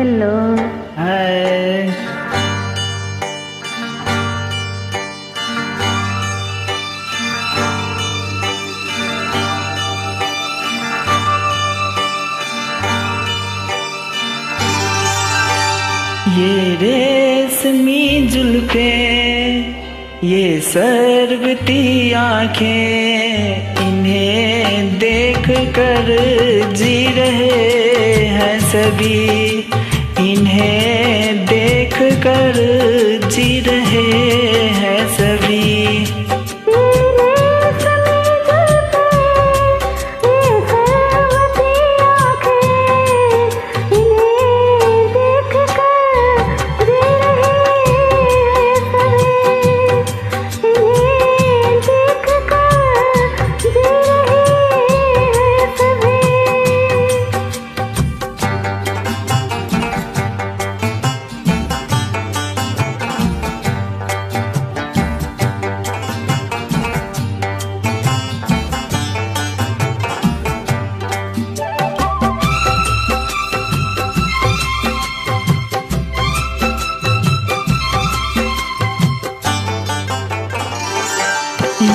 Hello hi ये रेशमी जुल्फे ये सरबती आँखें इन्हें देख कर जी सभी इन्हें देख कर जी रहे हैं।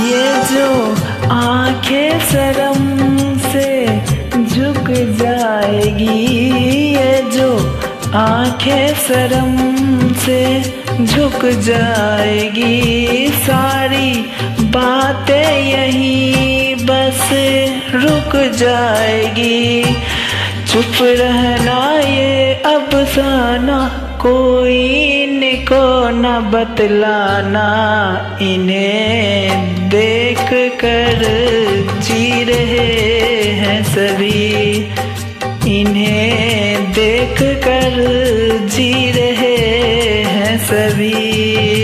ये जो आँखें शर्म से झुक जाएगी, ये जो आँखें शर्म से झुक जाएगी, सारी बातें यही बस रुक जाएगी। चुप रहना ये अफसाना कोई निको न बतलाना, इन्हें देख कर जी रहे हैं सभी। इन्हें देख कर जी रहे हैं सभी।